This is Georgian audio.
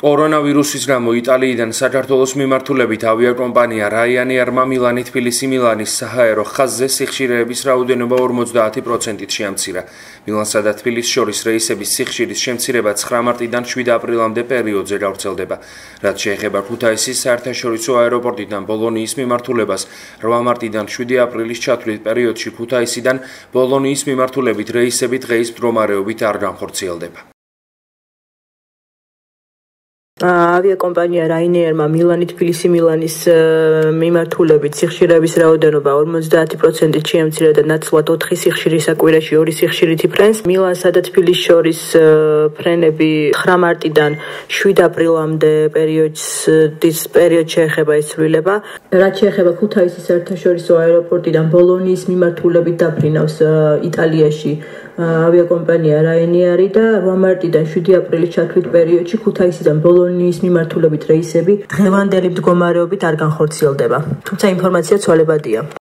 კორონავირუსის გამო იტალიიდან საქართველოს მიმართულებით ავიაკომპანია Ryanair-მა მილანი-თბილისი-მილანის საჰაერო ხაზზე სიხშირეების რაოდენობა 50%-ით შეამცირა. მილანსა და თბილისს შორის რეისების სიხშირის შემცირება 9 მარტიდან 7 აპრილამდე პერიოდზე გავრცელდება. რაც შეეხება ქუთაისის საერთაშორისო აეროპორტიდან ბოლონიის მიმართულებას, 8 მარტიდან 7 აპრილის ჩათვლით პერიოდში ქუთაისიდან ბოლონიის მიმართულებით რეისები დღეის მდგომარეობით არ განხორციელდება. ავიაკომპანია Ryanair-მა მილანი-თბილისი-მილანის მიმართულებით სიხშირეების რაოდენობა 50%-ით შეამცირა და ნაცვლად 4 სიხშირის საკვირაში 2 სიხშირით იფრენს. მილანსა და თბილისის შორის ფრენები 9 მარტიდან 7 აპრილამდე პერიოდს ის პერიოდ შეეხება ეს ცვლილება. რაც შეეხება ქუთაისის საერთაშორისო აეროპორტიდან ბოლონიის მიმართულებით დაფრინავს იტალიაში ავიაკომპანია Ryanair და 8 მარტიდან 7 აპრილის ჩათვლით პერიოდში ქუთაისიდან ბოლონიის მიმართულებით რეისები დღევანდელი მდგომარეობით არ განხორციელდება. თუმცა ინფორმაცია ცვალებადია.